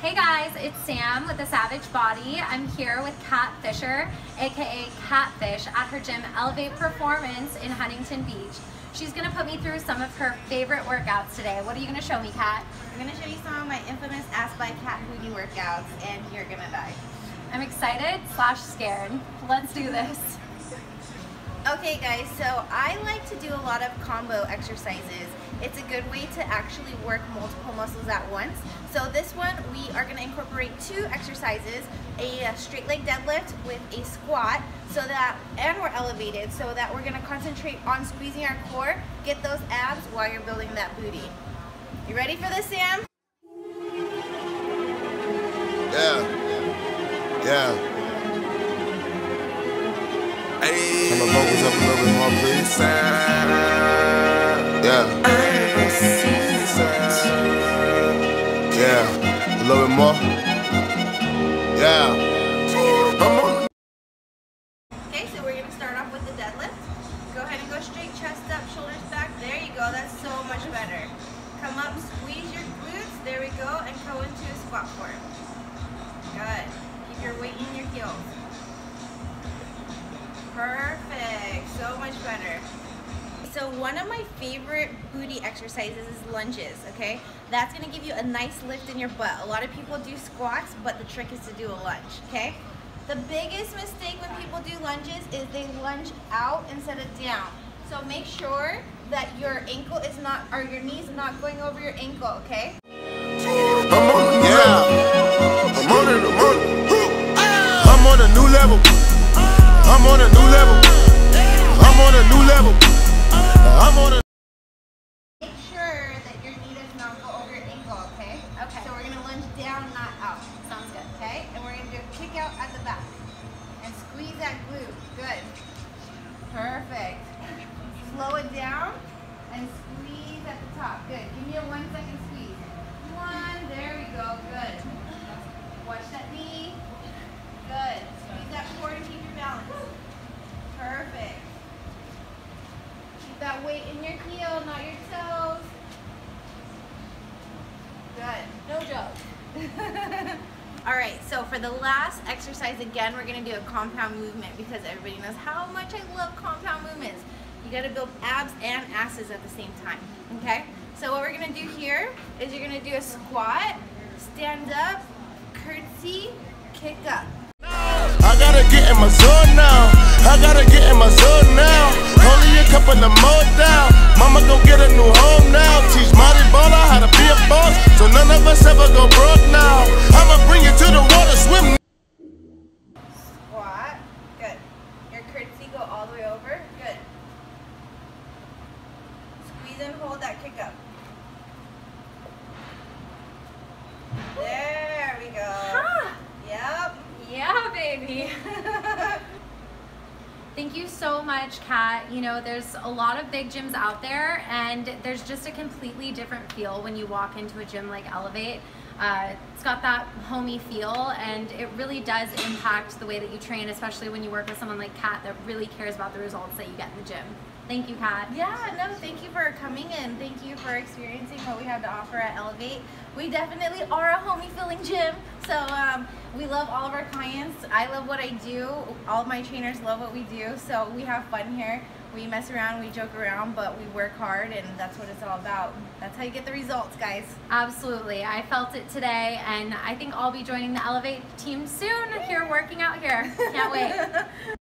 Hey guys, it's Sam with The Savage Body. I'm here with Kat Fischer, aka Catfish, at her gym Elev8 Performance in Huntington Beach. She's gonna put me through some of her favorite workouts today. What are you gonna show me, Kat? I'm gonna show you some of my infamous Ass by Kat Booty workouts, and you're gonna die. I'm excited slash scared. Let's do this. Okay guys, so I like to do a lot of combo exercises. It's a good way to actually work multiple muscles at once. So this one, we are gonna incorporate two exercises, a uh, straight leg deadlift with a squat, so that, and we're elevated, so that we're gonna concentrate on squeezing our core, get those abs while you're building that booty. You ready for this, Sam? Yeah. Yeah. Turn my vocals up a little bit more, please. Yeah. Yeah. A little bit more. Yeah. Okay, so we're gonna start off with the deadlift. Go ahead and go straight, chest up, shoulders back. There you go, that's so much better. Come up, squeeze your glutes. There we go, and go into a squat form. One of my favorite booty exercises is lunges, okay? That's gonna give you a nice lift in your butt. A lot of people do squats, but the trick is to do a lunge, okay? The biggest mistake when people do lunges is they lunge out instead of down. So make sure that your ankle is not, or your knees not going over your ankle, okay? I'm on, yeah. I'm on I'm on. I'm on a new level. I'm on a new level. I'm on a new level. I'm on a Make sure that your knee does not go over your ankle, okay? Okay. So we're gonna lunge down, not out. Sounds good. Okay? And we're gonna do a kick out at the back. And squeeze that glute. Good. Perfect. Slow it down and squeeze at the top. Good. Give me a one second squeeze. One. There we go. Good. Watch that knee. Good. Squeeze that core and keep your balance. Perfect. Keep that weight in your heel, not your toes. Good. No joke. All right, so for the last exercise, again, we're gonna do a compound movement because everybody knows how much I love compound movements. You gotta build abs and asses at the same time, okay? So what we're gonna do here is you're gonna do a squat, stand up, curtsy, kick up. I gotta get in my zone now. I gotta get in my zone now. Couple of more down. Mama gon' get a new home now. Teach Marty Thank you so much, Kat. You know, there's a lot of big gyms out there, and there's just a completely different feel when you walk into a gym like Elev8. Uh, it's got that homey feel, and it really does impact the way that you train, especially when you work with someone like Kat that really cares about the results that you get in the gym. Thank you, Kat. Yeah, no, thank you for coming and thank you for experiencing what we have to offer at Elev8. We definitely are a homey feeling gym. So um, we love all of our clients. I love what I do. All of my trainers love what we do. So we have fun here. We mess around, we joke around, but we work hard and that's what it's all about. That's how you get the results, guys. Absolutely. I felt it today, and I think I'll be joining the Elev8 team soon here working out here. Can't wait.